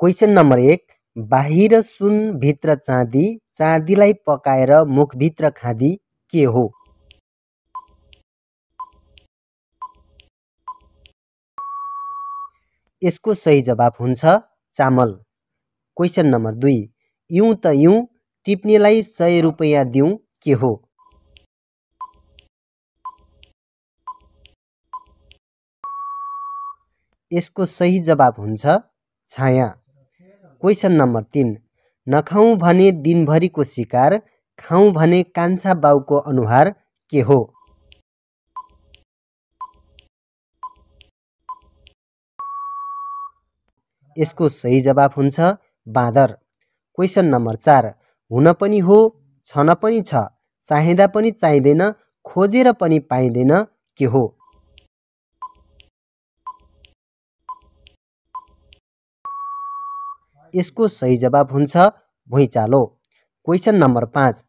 Question number एक बाहिर सुन भित्र चाँदी चाँदीलाई पकाएर मुखभित्र खाँदी के हो? यसको सही जवाब हुन्छ चामल। क्वेसन नम्बर दुई युँ त युँ टिप्नेलाई सय रुपियाँ दिउँ के हो? यसको सही जवाब हुन्छ छाया। क्वेसन नम्बर तिन नखाउँ भने दिनभरिको शिकार खाउँ भने कान्छा बाउको अनुहार के हो? यसको सही जवाब हुन्छ बाँदर। क्वेसन नम्बर चार हुन पनि हो छन पनि छ चाहिँदा पनि चाहिँदैन खोजेर पनि पाइँदैन के हो? यसको सही जवाब हुन्छ भुइँचालो क्वेसन नम्बर पाँच।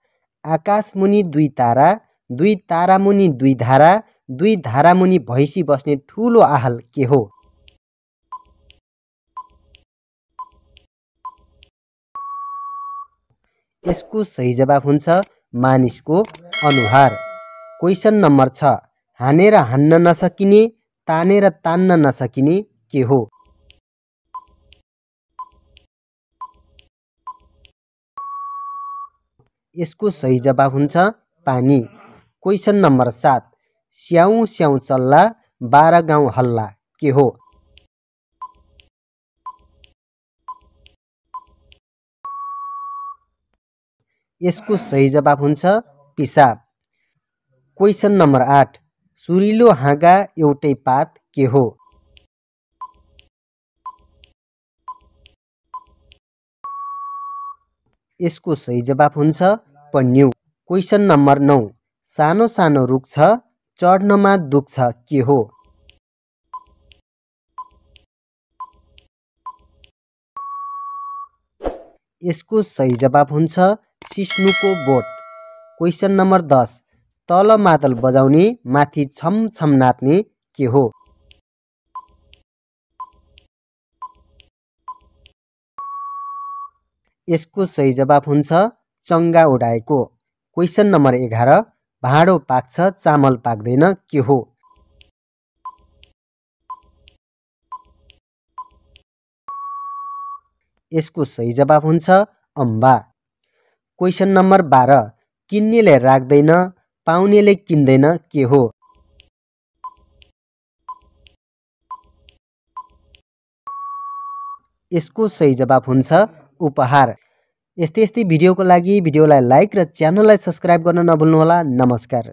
आकाशमुनि दुई तारा दुई तारामुनि दुई धारा दुई धारामुनि भैँसी बस्ने ठुलो आहल के हो? यसको सही जवाब हुन्छ मानिसको अनुहार। क्वेसन नम्बर छ। हानेर हान्न नसकिने तानेर तान्न नसकिने के हो? यसको सही जवाब हुन्छ पानी। क्वेसन नम्बर सात स्याउ स्याउ चल्ला बाह्र गाउँ हल्ला के हो? यसको सही जवाब हुन्छ पिसाब। क्वेसन नम्बर आठ सुरिलो हाँगा एउटै पात के हो? यसको सही जवाब हुन्छ पन्यु क्वेसन नम्बर नौ। सानो सानो रुख छ चढ्नमा दुख्छ के हो? यसको सही जवाब हुन्छ सिस्नुको बोट। क्वेसन नम्बर दस। तल मादल बजाउने माथि छम छम नाच्ने के हो? यसको सही जवाब हुन्छ चङ्गा उडाएको क्वेसन नम्बर एघार भाँडो पाक्छ चामल पाक्दैन के हो? यसको सही जवाब हुन्छ अम्बा। क्वेसन नम्बर बाह्र किन्नेले राख्दैन पाउनेले किन्दैन के हो? यसको सही जवाब हुन्छ उपहार। यस्तै यस्तै भिडियोको लागि भिडियोलाई लाइक र च्यानललाई सब्सक्राइब करना नभुल्नुहोला। नमस्कार।